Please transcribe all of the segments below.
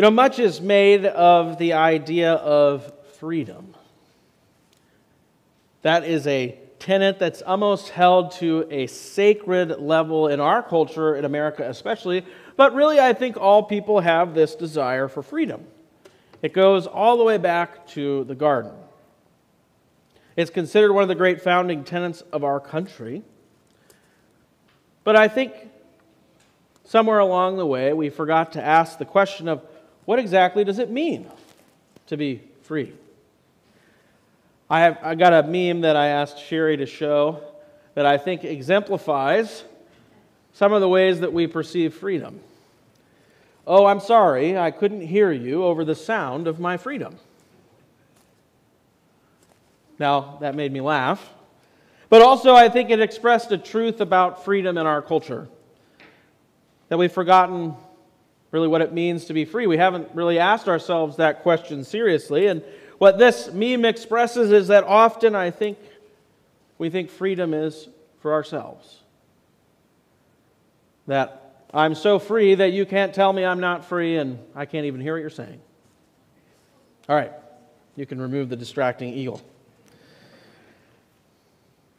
You know, much is made of the idea of freedom. That is a tenet that's almost held to a sacred level in our culture, in America especially. But really, I think all people have this desire for freedom. It goes all the way back to the garden. It's considered one of the great founding tenets of our country. But I think somewhere along the way, we forgot to ask the question of what exactly does it mean to be free? I, have, I got a meme that I asked Sherry to show that I think exemplifies some of the ways that we perceive freedom. Oh, I'm sorry, I couldn't hear you over the sound of my freedom. Now, that made me laugh. But also, I think it expressed a truth about freedom in our culture that we've forgotten really what it means to be free. We haven't really asked ourselves that question seriously. And what this meme expresses is that often I think we think freedom is for ourselves. That I'm so free that you can't tell me I'm not free and I can't even hear what you're saying. All right, you can remove the distracting eagle.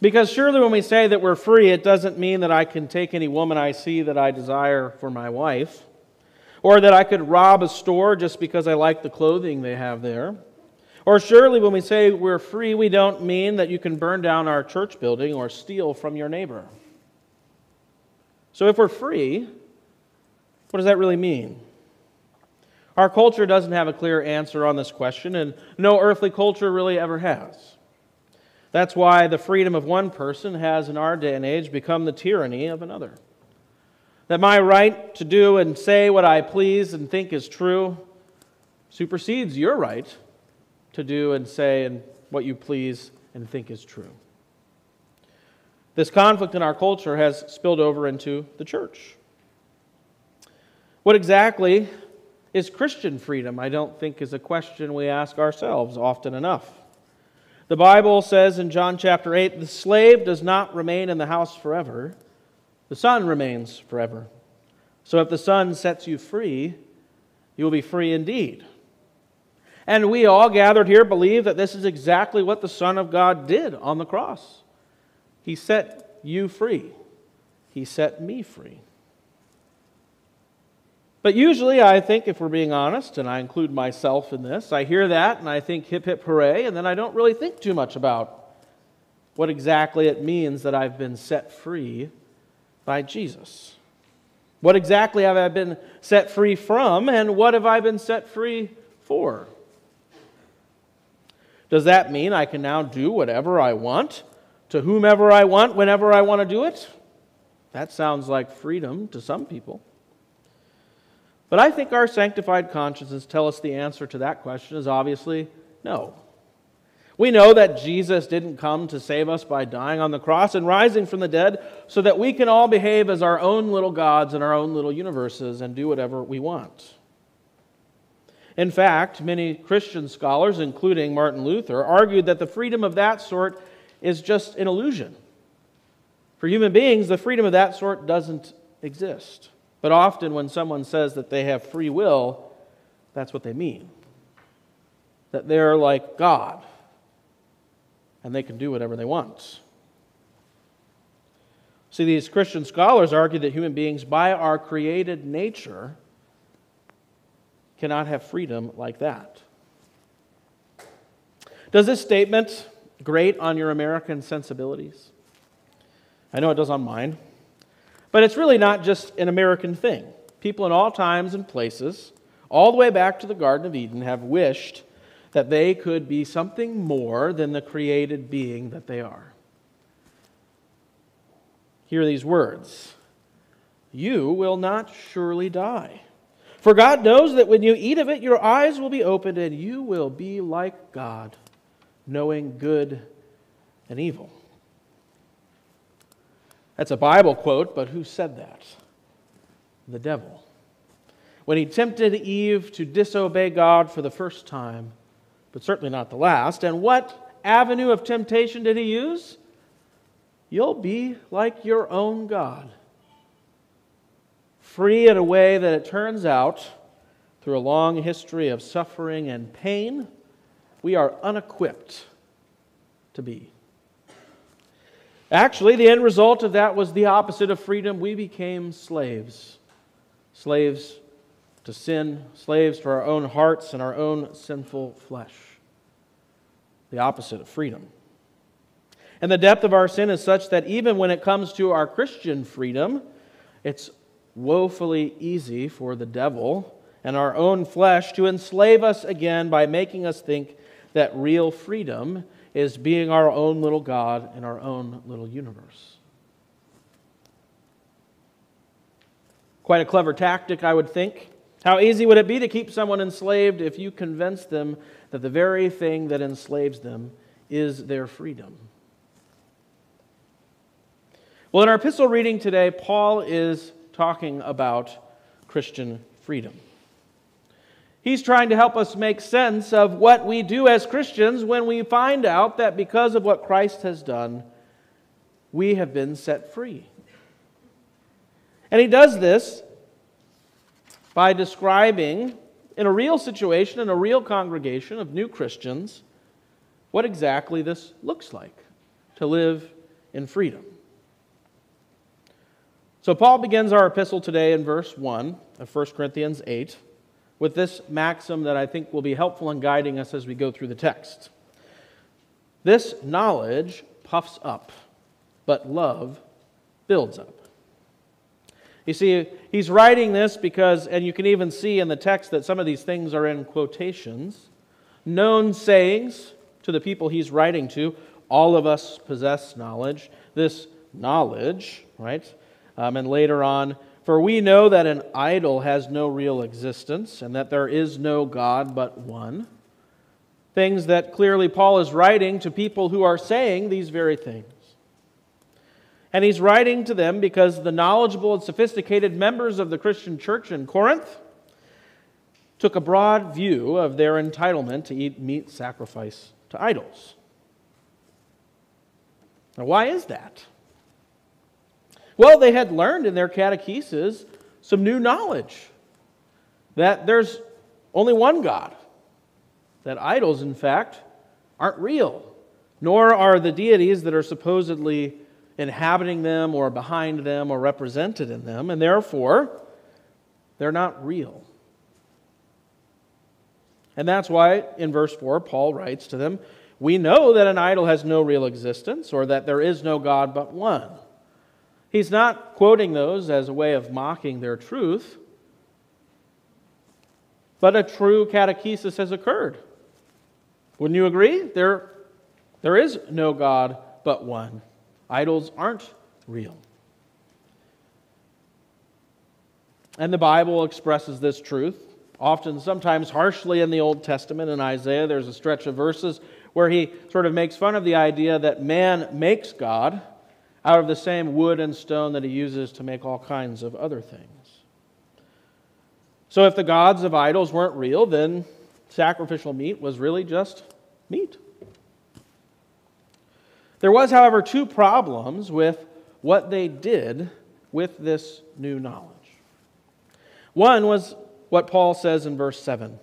Because surely when we say that we're free, it doesn't mean that I can take any woman I see that I desire for my wife, or that I could rob a store just because I like the clothing they have there. Or surely when we say we're free, we don't mean that you can burn down our church building or steal from your neighbor. So if we're free, what does that really mean? Our culture doesn't have a clear answer on this question, and no earthly culture really ever has. That's why the freedom of one person has, in our day and age, become the tyranny of another. That my right to do and say what I please and think is true supersedes your right to do and say and what you please and think is true. This conflict in our culture has spilled over into the church. What exactly is Christian freedom? I don't think is a question we ask ourselves often enough. The Bible says in John chapter 8 the slave does not remain in the house forever, the son remains forever. So if the son sets you free, you will be free indeed. And we all gathered here believe that this is exactly what the Son of God did on the cross. He set you free, He set me free. But usually, I think, if we're being honest, and I include myself in this, I hear that and I think hip hip hooray, and then I don't really think too much about what exactly it means that I've been set free by Jesus. What exactly have I been set free from, and what have I been set free for? Does that mean I can now do whatever I want, to whomever I want, whenever I want to do it? That sounds like freedom to some people. But I think our sanctified consciences tell us the answer to that question is obviously no. We know that Jesus didn't come to save us by dying on the cross and rising from the dead so that we can all behave as our own little gods in our own little universes and do whatever we want. In fact, many Christian scholars, including Martin Luther, argued that the freedom of that sort is just an illusion. For human beings, the freedom of that sort doesn't exist. But often, when someone says that they have free will, that's what they mean. That they're like God and they can do whatever they want. See, these Christian scholars argue that human beings, by our created nature, cannot have freedom like that. Does this statement grate on your American sensibilities? I know it does on mine. But it's really not just an American thing. People in all times and places, all the way back to the Garden of Eden, have wished that they could be something more than the created being that they are. Hear these words You will not surely die. For God knows that when you eat of it, your eyes will be opened and you will be like God, knowing good and evil. That's a Bible quote, but who said that? The devil. When he tempted Eve to disobey God for the first time, but certainly not the last, and what avenue of temptation did he use? You'll be like your own God. Free in a way that it turns out through a long history of suffering and pain, we are unequipped to be. Actually, the end result of that was the opposite of freedom. We became slaves. Slaves to sin, slaves to our own hearts and our own sinful flesh. The opposite of freedom. And the depth of our sin is such that even when it comes to our Christian freedom, it's woefully easy for the devil and our own flesh to enslave us again by making us think that real freedom is being our own little God in our own little universe. Quite a clever tactic, I would think. How easy would it be to keep someone enslaved if you convince them that the very thing that enslaves them is their freedom? Well, in our epistle reading today, Paul is talking about Christian freedom. He's trying to help us make sense of what we do as Christians when we find out that because of what Christ has done, we have been set free. And he does this by describing, in a real situation, in a real congregation of new Christians, what exactly this looks like to live in freedom. So, Paul begins our epistle today in verse 1 of 1 Corinthians 8 with this maxim that I think will be helpful in guiding us as we go through the text. This knowledge puffs up, but love builds up. You see, he's writing this because, and you can even see in the text that some of these things are in quotations, known sayings to the people he's writing to. All of us possess knowledge. This knowledge, right? Um, and later on, for we know that an idol has no real existence, and that there is no God but one. Things that clearly Paul is writing to people who are saying these very things. And he's writing to them because the knowledgeable and sophisticated members of the Christian church in Corinth took a broad view of their entitlement to eat meat sacrificed to idols. Now, why is that? Well, they had learned in their catechesis some new knowledge that there's only one God, that idols, in fact, aren't real, nor are the deities that are supposedly inhabiting them or behind them or represented in them, and therefore, they're not real. And that's why in verse 4, Paul writes to them, We know that an idol has no real existence, or that there is no God but one. He's not quoting those as a way of mocking their truth, but a true catechesis has occurred. Wouldn't you agree? There, there is no God but one. Idols aren't real. And the Bible expresses this truth, often, sometimes harshly in the Old Testament. In Isaiah, there's a stretch of verses where he sort of makes fun of the idea that man makes God out of the same wood and stone that he uses to make all kinds of other things. So, if the gods of idols weren't real, then sacrificial meat was really just meat. There was, however, two problems with what they did with this new knowledge. One was what Paul says in verse 7.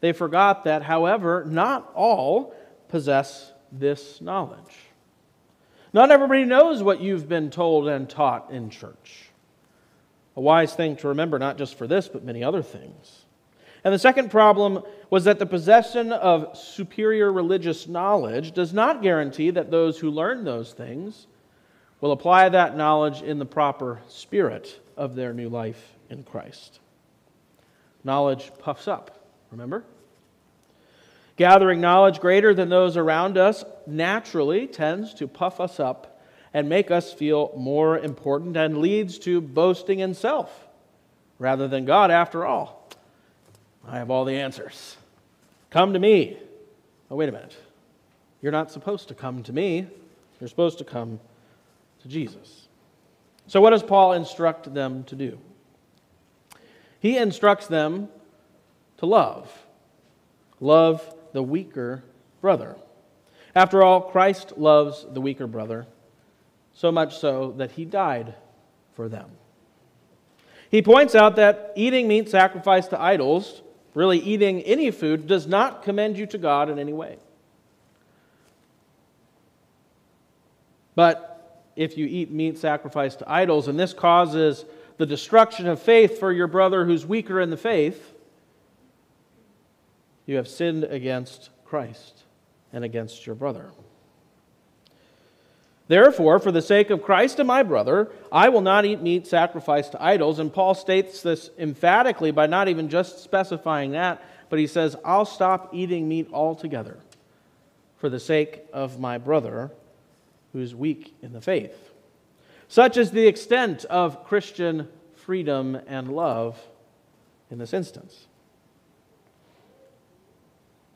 They forgot that, however, not all possess this knowledge. Not everybody knows what you've been told and taught in church. A wise thing to remember, not just for this, but many other things. And the second problem was that the possession of superior religious knowledge does not guarantee that those who learn those things will apply that knowledge in the proper spirit of their new life in Christ. Knowledge puffs up, remember? Gathering knowledge greater than those around us naturally tends to puff us up and make us feel more important and leads to boasting in self rather than God, after all. I have all the answers. Come to me. Oh, wait a minute. You're not supposed to come to me, you're supposed to come to Jesus. So, what does Paul instruct them to do? He instructs them to love. Love the weaker brother. After all, Christ loves the weaker brother, so much so that he died for them. He points out that eating meat sacrificed to idols, really eating any food, does not commend you to God in any way. But if you eat meat sacrificed to idols, and this causes the destruction of faith for your brother who's weaker in the faith, you have sinned against Christ and against your brother. Therefore, for the sake of Christ and my brother, I will not eat meat sacrificed to idols. And Paul states this emphatically by not even just specifying that, but he says, I'll stop eating meat altogether for the sake of my brother who's weak in the faith. Such is the extent of Christian freedom and love in this instance.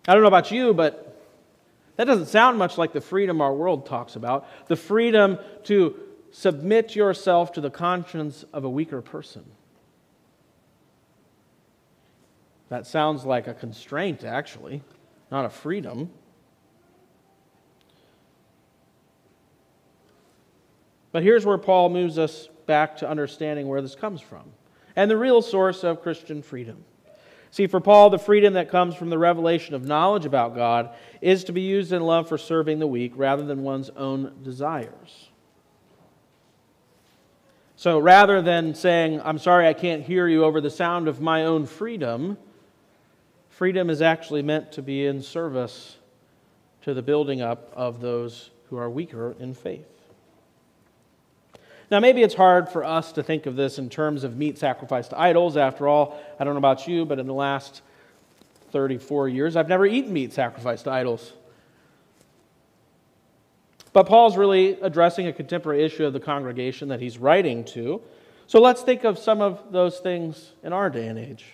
I don't know about you, but that doesn't sound much like the freedom our world talks about the freedom to submit yourself to the conscience of a weaker person. That sounds like a constraint, actually, not a freedom. But here's where Paul moves us back to understanding where this comes from and the real source of Christian freedom. See, for Paul, the freedom that comes from the revelation of knowledge about God is to be used in love for serving the weak rather than one's own desires. So rather than saying, I'm sorry I can't hear you over the sound of my own freedom, freedom is actually meant to be in service to the building up of those who are weaker in faith. Now, maybe it's hard for us to think of this in terms of meat sacrificed to idols. After all, I don't know about you, but in the last 34 years, I've never eaten meat sacrificed to idols. But Paul's really addressing a contemporary issue of the congregation that he's writing to. So let's think of some of those things in our day and age.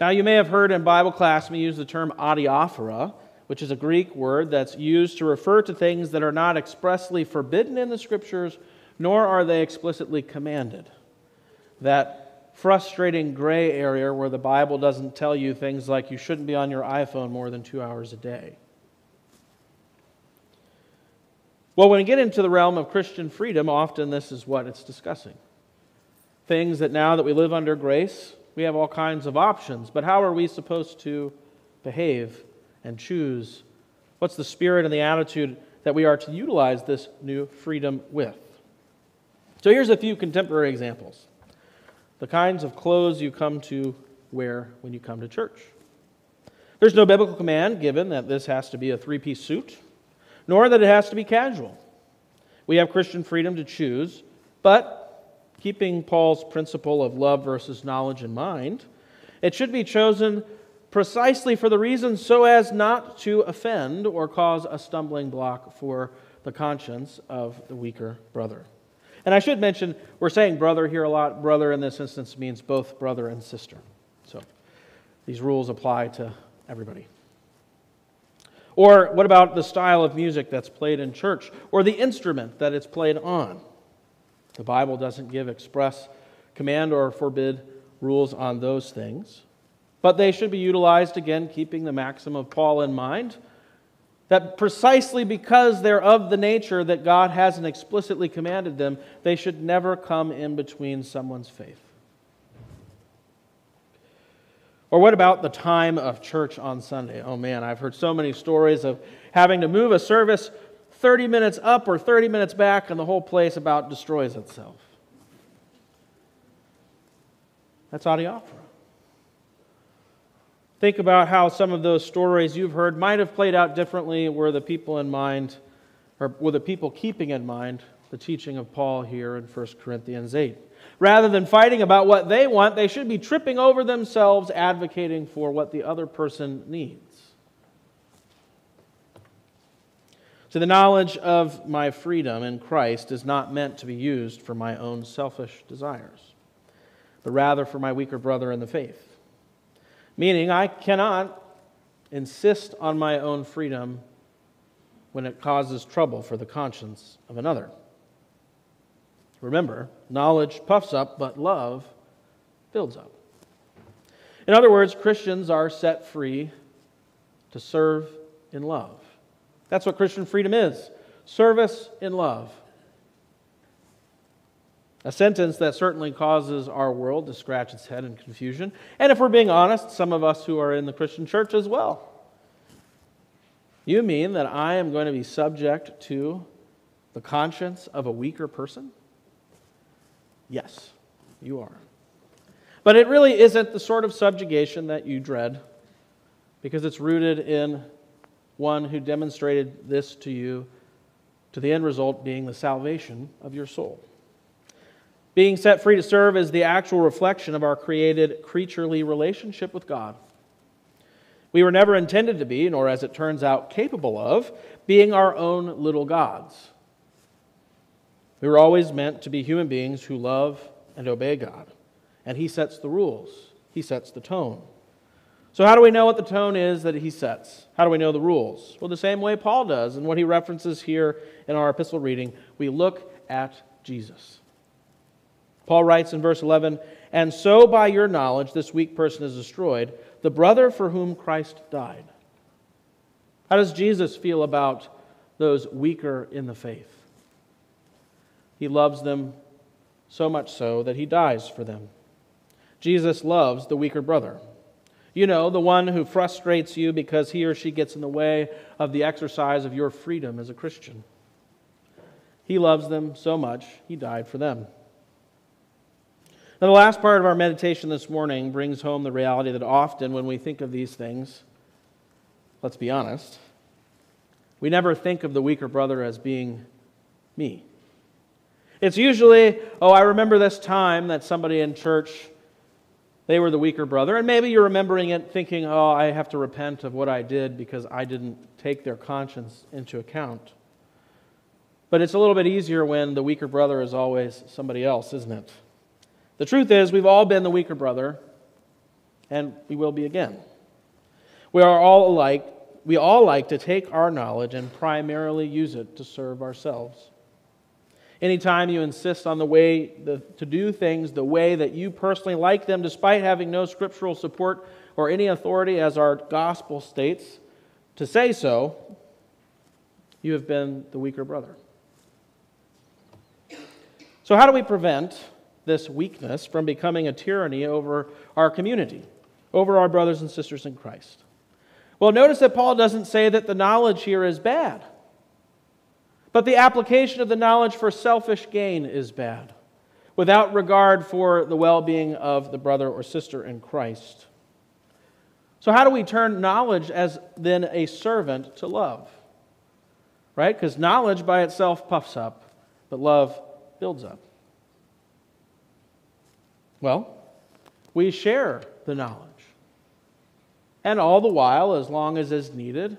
Now, you may have heard in Bible class me use the term adiaphora, which is a Greek word that's used to refer to things that are not expressly forbidden in the scriptures nor are they explicitly commanded. That frustrating gray area where the Bible doesn't tell you things like you shouldn't be on your iPhone more than two hours a day. Well, when we get into the realm of Christian freedom, often this is what it's discussing. Things that now that we live under grace, we have all kinds of options, but how are we supposed to behave and choose? What's the spirit and the attitude that we are to utilize this new freedom with? So here's a few contemporary examples the kinds of clothes you come to wear when you come to church. There's no biblical command given that this has to be a three piece suit, nor that it has to be casual. We have Christian freedom to choose, but keeping Paul's principle of love versus knowledge in mind, it should be chosen precisely for the reason so as not to offend or cause a stumbling block for the conscience of the weaker brother. And I should mention, we're saying brother here a lot. Brother in this instance means both brother and sister. So these rules apply to everybody. Or what about the style of music that's played in church or the instrument that it's played on? The Bible doesn't give express command or forbid rules on those things, but they should be utilized again, keeping the maxim of Paul in mind that precisely because they're of the nature that God hasn't explicitly commanded them, they should never come in between someone's faith. Or what about the time of church on Sunday? Oh man, I've heard so many stories of having to move a service 30 minutes up or 30 minutes back, and the whole place about destroys itself. That's adiaphora. Think about how some of those stories you've heard might have played out differently were the people in mind, or were the people keeping in mind the teaching of Paul here in 1 Corinthians 8. Rather than fighting about what they want, they should be tripping over themselves, advocating for what the other person needs. So, the knowledge of my freedom in Christ is not meant to be used for my own selfish desires, but rather for my weaker brother in the faith. Meaning, I cannot insist on my own freedom when it causes trouble for the conscience of another. Remember, knowledge puffs up, but love builds up. In other words, Christians are set free to serve in love. That's what Christian freedom is service in love. A sentence that certainly causes our world to scratch its head in confusion. And if we're being honest, some of us who are in the Christian church as well. You mean that I am going to be subject to the conscience of a weaker person? Yes, you are. But it really isn't the sort of subjugation that you dread, because it's rooted in one who demonstrated this to you, to the end result being the salvation of your soul. Being set free to serve is the actual reflection of our created creaturely relationship with God. We were never intended to be, nor as it turns out, capable of, being our own little gods. We were always meant to be human beings who love and obey God. And He sets the rules, He sets the tone. So, how do we know what the tone is that He sets? How do we know the rules? Well, the same way Paul does, and what he references here in our epistle reading, we look at Jesus. Paul writes in verse 11, And so by your knowledge this weak person is destroyed, the brother for whom Christ died. How does Jesus feel about those weaker in the faith? He loves them so much so that he dies for them. Jesus loves the weaker brother. You know, the one who frustrates you because he or she gets in the way of the exercise of your freedom as a Christian. He loves them so much, he died for them. Now, the last part of our meditation this morning brings home the reality that often when we think of these things, let's be honest, we never think of the weaker brother as being me. It's usually, oh, I remember this time that somebody in church, they were the weaker brother. And maybe you're remembering it thinking, oh, I have to repent of what I did because I didn't take their conscience into account. But it's a little bit easier when the weaker brother is always somebody else, isn't it? The truth is, we've all been the weaker brother, and we will be again. We are all alike. We all like to take our knowledge and primarily use it to serve ourselves. Anytime you insist on the way the, to do things the way that you personally like them, despite having no scriptural support or any authority, as our gospel states, to say so, you have been the weaker brother. So, how do we prevent this weakness from becoming a tyranny over our community, over our brothers and sisters in Christ? Well, notice that Paul doesn't say that the knowledge here is bad, but the application of the knowledge for selfish gain is bad, without regard for the well being of the brother or sister in Christ. So, how do we turn knowledge as then a servant to love? Right? Because knowledge by itself puffs up, but love builds up. Well, we share the knowledge. And all the while, as long as is needed,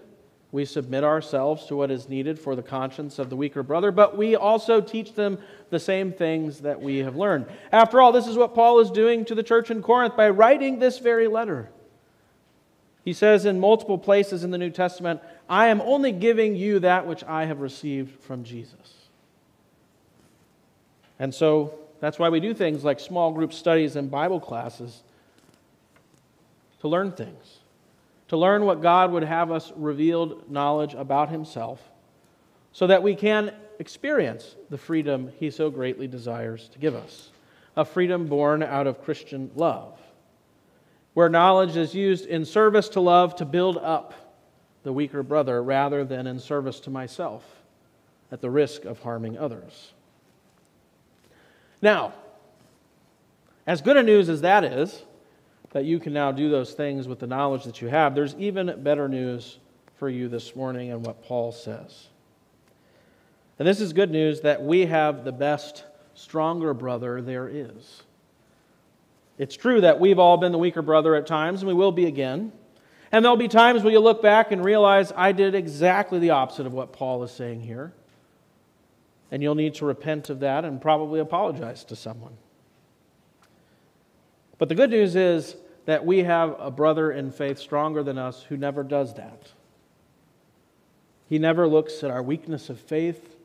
we submit ourselves to what is needed for the conscience of the weaker brother, but we also teach them the same things that we have learned. After all, this is what Paul is doing to the church in Corinth by writing this very letter. He says in multiple places in the New Testament, I am only giving you that which I have received from Jesus. And so that's why we do things like small group studies and Bible classes to learn things, to learn what God would have us revealed knowledge about Himself, so that we can experience the freedom He so greatly desires to give us a freedom born out of Christian love, where knowledge is used in service to love to build up the weaker brother rather than in service to myself at the risk of harming others. Now, as good a news as that is, that you can now do those things with the knowledge that you have, there's even better news for you this morning and what Paul says. And this is good news that we have the best, stronger brother there is. It's true that we've all been the weaker brother at times, and we will be again. And there'll be times where you look back and realize I did exactly the opposite of what Paul is saying here. And you'll need to repent of that and probably apologize to someone. But the good news is that we have a brother in faith stronger than us who never does that. He never looks at our weakness of faith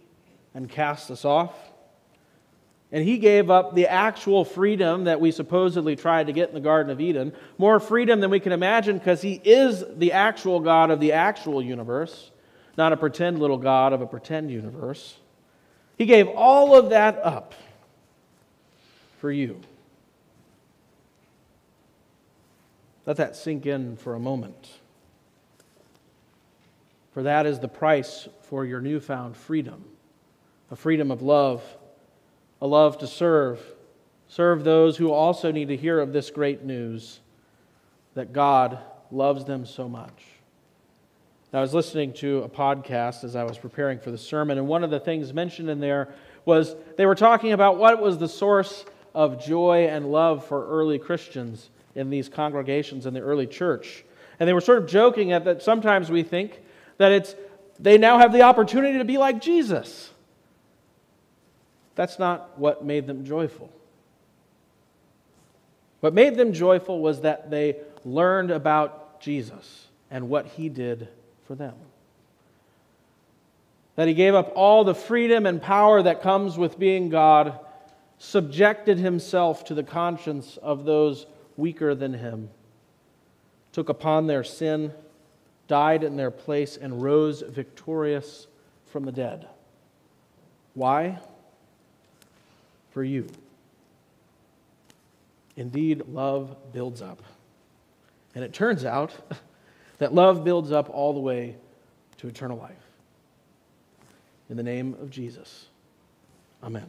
and casts us off. And he gave up the actual freedom that we supposedly tried to get in the Garden of Eden, more freedom than we can imagine because he is the actual God of the actual universe, not a pretend little God of a pretend universe. He gave all of that up for you. Let that sink in for a moment. For that is the price for your newfound freedom a freedom of love, a love to serve, serve those who also need to hear of this great news that God loves them so much. I was listening to a podcast as I was preparing for the sermon, and one of the things mentioned in there was they were talking about what was the source of joy and love for early Christians in these congregations in the early church. And they were sort of joking at that sometimes we think that it's they now have the opportunity to be like Jesus. That's not what made them joyful. What made them joyful was that they learned about Jesus and what he did for them. That he gave up all the freedom and power that comes with being God, subjected himself to the conscience of those weaker than him, took upon their sin, died in their place, and rose victorious from the dead. Why? For you. Indeed, love builds up. And it turns out that love builds up all the way to eternal life. In the name of Jesus, amen.